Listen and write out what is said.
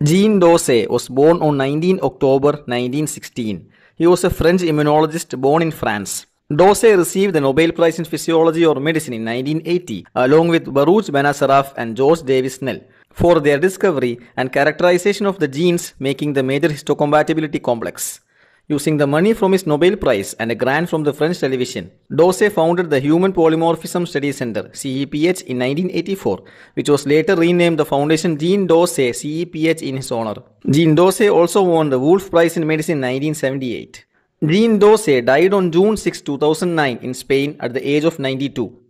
Jean Dausset was born on 19 October 1916. He was a French immunologist born in France. Dausset received the Nobel Prize in Physiology or Medicine in 1980 along with Baruch Benacerraf and George Davis Snell for their discovery and characterization of the genes making the major histocompatibility complex. Using the money from his Nobel Prize and a grant from the French television, Dausset founded the Human Polymorphism Study Center CEPH in 1984, which was later renamed the Foundation Jean Dausset CEPH in his honor. Jean Dausset also won the Wolf Prize in Medicine in 1978. Jean Dausset died on June 6, 2009 in Spain at the age of 92.